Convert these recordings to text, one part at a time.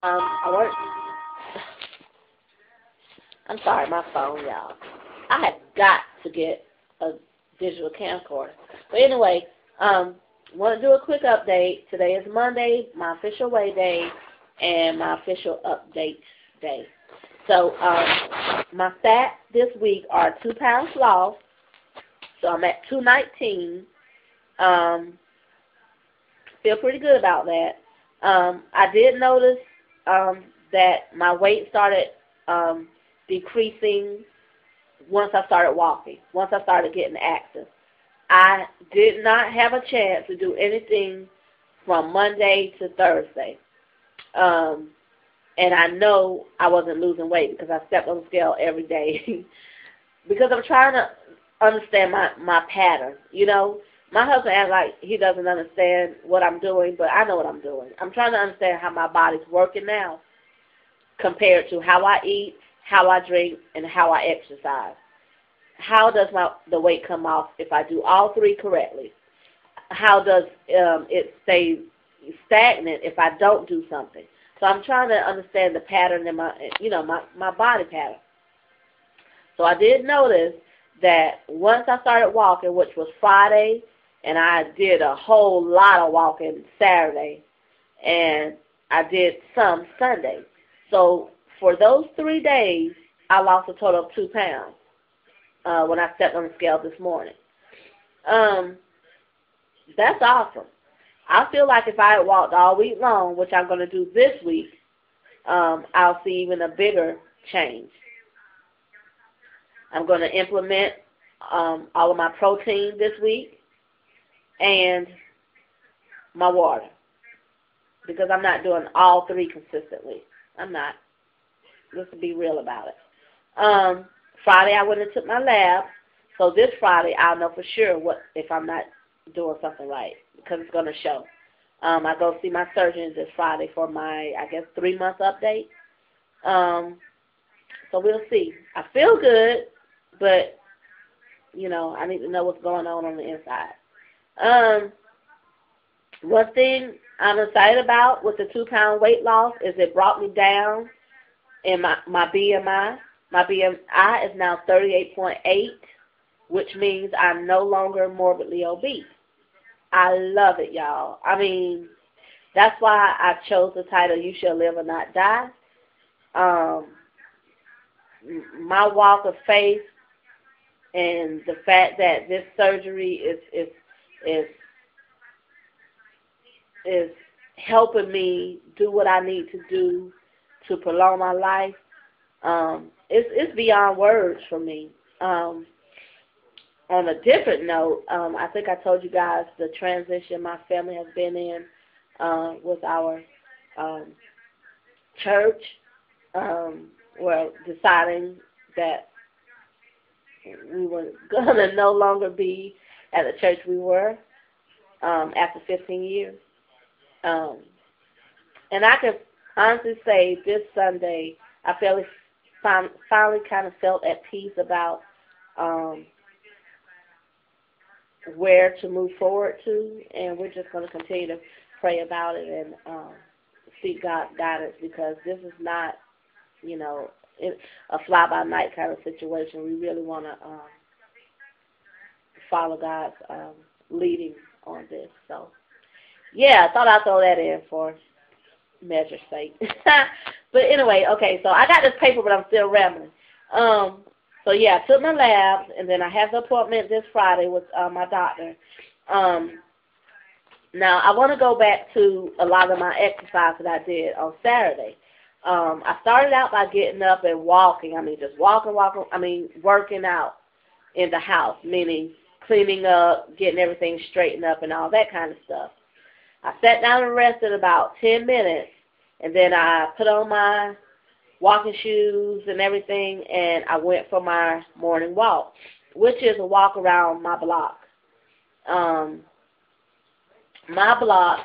Um, I want. I'm sorry, my phone, y'all. I have got to get a digital camcorder. But anyway, um, want to do a quick update. Today is Monday, my official weigh day, and my official update day. So um, my stats this week are two pounds lost. So I'm at 219. Um, feel pretty good about that. Um, I did notice um, that my weight started um, decreasing once I started walking, once I started getting active. I did not have a chance to do anything from Monday to Thursday. Um, and I know I wasn't losing weight because I stepped on the scale every day. because I'm trying to understand my, my pattern, you know. My husband acts like he doesn't understand what I'm doing, but I know what I'm doing. I'm trying to understand how my body's working now compared to how I eat, how I drink, and how I exercise. How does my the weight come off if I do all three correctly? How does um, it stay stagnant if I don't do something? So I'm trying to understand the pattern in my, you know, my my body pattern. So I did notice that once I started walking, which was Friday, and I did a whole lot of walking Saturday, and I did some Sunday. So for those three days, I lost a total of two pounds uh, when I stepped on the scale this morning. Um, that's awesome. I feel like if I had walked all week long, which I'm going to do this week, um, I'll see even a bigger change. I'm going to implement um, all of my protein this week and my water because I'm not doing all three consistently. I'm not. Let's be real about it. Um, Friday I went and took my lab, so this Friday I'll know for sure what if I'm not doing something right because it's going to show. Um, I go see my surgeon this Friday for my I guess three month update. Um, so we'll see. I feel good, but you know I need to know what's going on on the inside. Um, one thing I'm excited about with the two pound weight loss is it brought me down in my my BMI. My BMI is now 38.8, which means I'm no longer morbidly obese. I love it, y'all. I mean, that's why I chose the title "You Shall Live or Not Die." Um, my walk of faith and the fact that this surgery is is is is helping me do what I need to do to prolong my life. Um, it's it's beyond words for me. Um, on a different note, um, I think I told you guys the transition my family has been in uh, with our um, church. Um, we're deciding that we were going to no longer be at the church we were um, after 15 years. Um, and I can honestly say this Sunday, I felt finally kind of felt at peace about um, where to move forward to, and we're just going to continue to pray about it and um, seek God's guidance because this is not, you know, a fly-by-night kind of situation. We really want to um, follow God's um, leading on this. So, yeah, I thought I'd throw that in for measure's sake. but anyway, okay, so I got this paper, but I'm still rambling. Um, so yeah, I took my labs, and then I have the appointment this Friday with uh, my doctor. Um, now I want to go back to a lot of my exercise that I did on Saturday. Um, I started out by getting up and walking. I mean, just walking, walking. I mean, working out in the house, meaning cleaning up, getting everything straightened up, and all that kind of stuff. I sat down and rested about 10 minutes, and then I put on my walking shoes and everything, and I went for my morning walk, which is a walk around my block. Um, my block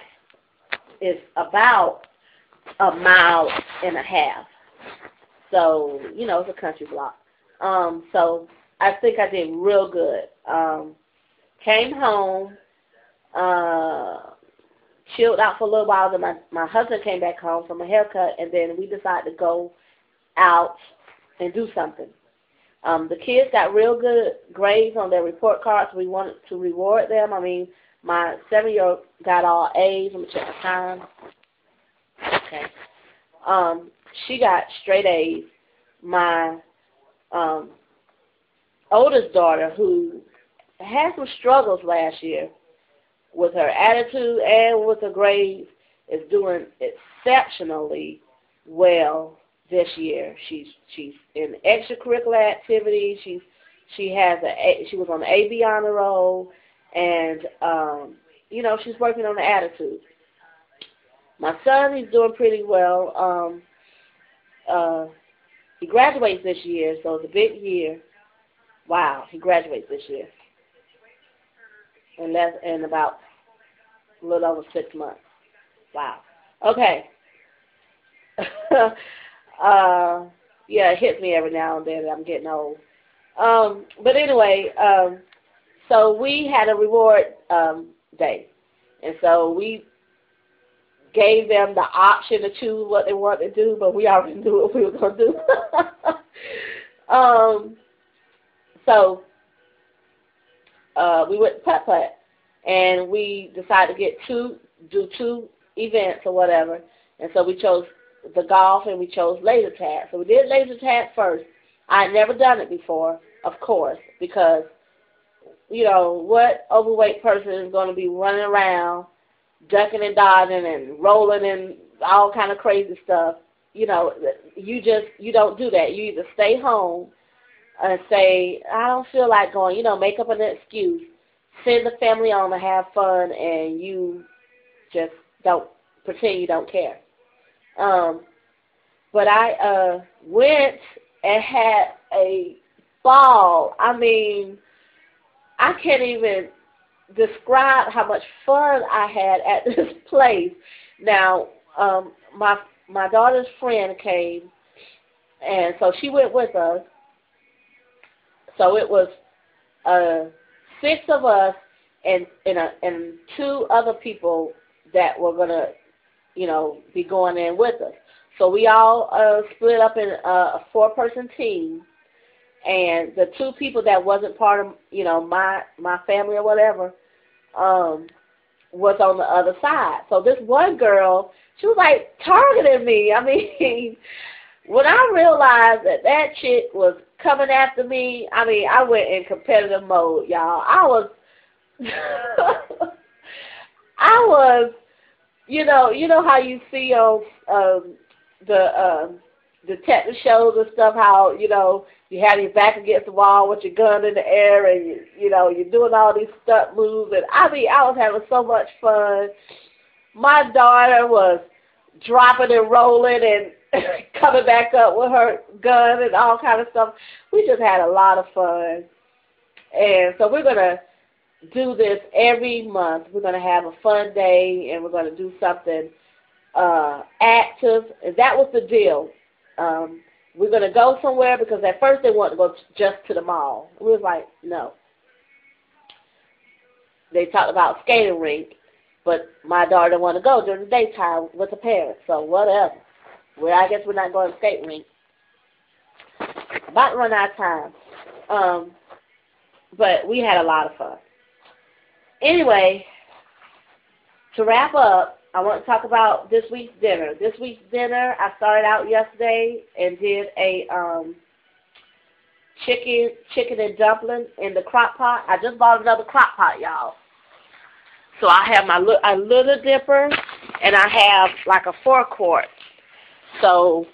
is about a mile and a half. So, you know, it's a country block. Um, so I think I did real good. Um, came home, uh, chilled out for a little while. Then my my husband came back home from a haircut, and then we decided to go out and do something. Um, the kids got real good grades on their report cards. We wanted to reward them. I mean, my seven-year-old got all A's. Let me check the time. Okay. Um, she got straight A's. My um, oldest daughter, who had some struggles last year with her attitude and with her grades, is doing exceptionally well this year. She's she's in extracurricular activities. She's she has a she was on the AB honor roll, and um, you know she's working on the attitude. My son, he's doing pretty well. Um, uh, he graduates this year, so it's a big year. Wow, he graduates this year. And that's in about a little over six months. Wow. Okay. uh yeah, it hits me every now and then that I'm getting old. Um, but anyway, um, so we had a reward um, day. And so we gave them the option to choose what they wanted to do, but we already knew what we were going to do. um, so uh, we went to Putt Putt, and we decided to get two, do two events or whatever. And so we chose the golf and we chose laser tag. So we did laser tag first. I had never done it before, of course, because you know what overweight person is going to be running around, ducking and dodging and rolling and all kind of crazy stuff. You know, you just you don't do that. You either stay home and say, I don't feel like going. You know, make up an excuse, send the family on to have fun, and you just don't pretend you don't care. Um, but I uh, went and had a ball. I mean, I can't even describe how much fun I had at this place. Now, um, my my daughter's friend came, and so she went with us. So it was uh, six of us and and, a, and two other people that were gonna you know, be going in with us. So we all uh, split up in a, a four-person team, and the two people that wasn't part of, you know, my my family or whatever, um, was on the other side. So this one girl, she was like targeting me. I mean, when I realized that that chick was coming after me, I mean, I went in competitive mode, y'all. I was, I was you know, you know how you see on um, the um, detective shows and stuff, how you know you have your back against the wall with your gun in the air, and you, you know you're doing all these stunt moves. And I mean, I was having so much fun. My daughter was dropping and rolling and coming back up with her gun and all kind of stuff. We just had a lot of fun, and so we're gonna do this every month. We're going to have a fun day, and we're going to do something uh, active. And that was the deal. Um, we're going to go somewhere because at first they wanted to go just to the mall. We was like, no. They talked about skating rink, but my daughter want to go during the daytime with the parents. So whatever. Well, I guess we're not going to skating rink. About run out of time. Um, but we had a lot of fun. Anyway, to wrap up, I want to talk about this week's dinner. This week's dinner, I started out yesterday and did a um, chicken chicken and dumpling in the crock pot. I just bought another crock pot, y'all. So I have my a little dipper and I have like a four quart. So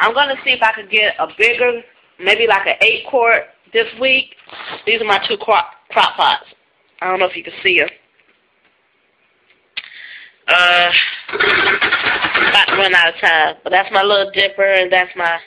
I'm gonna see if I can get a bigger, maybe like an eight quart this week. These are my two crock, crock pots. I don't know if you can see her. Uh, about to run out of time. But that's my little dipper, and that's my